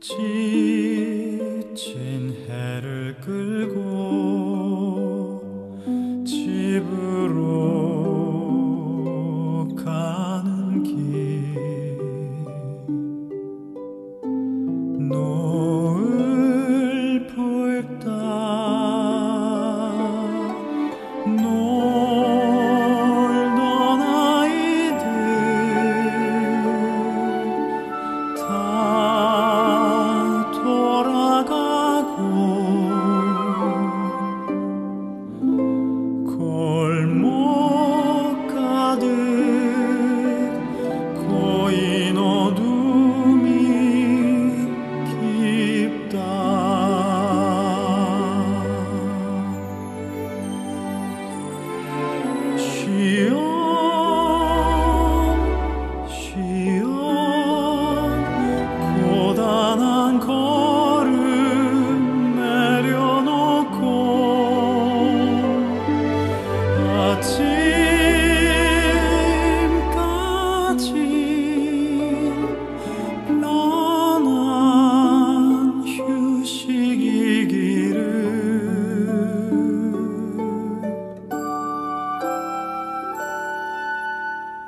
痴痴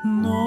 No.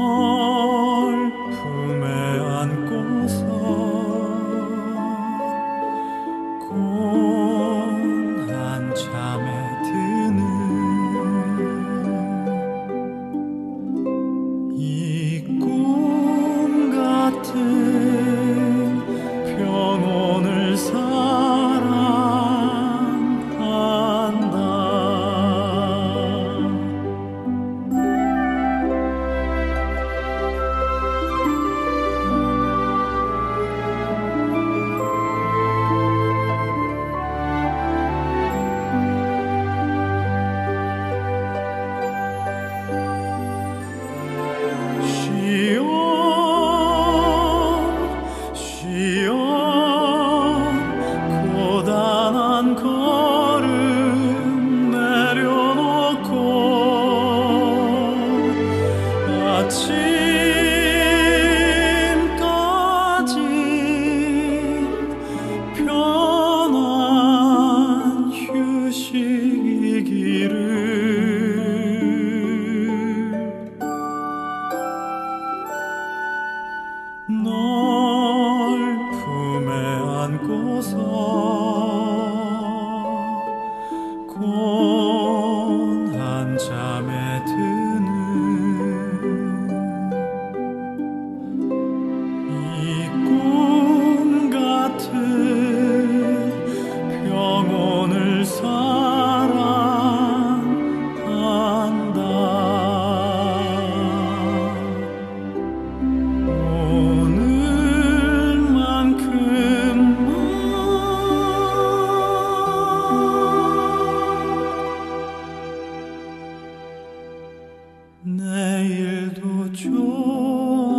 내일도 좋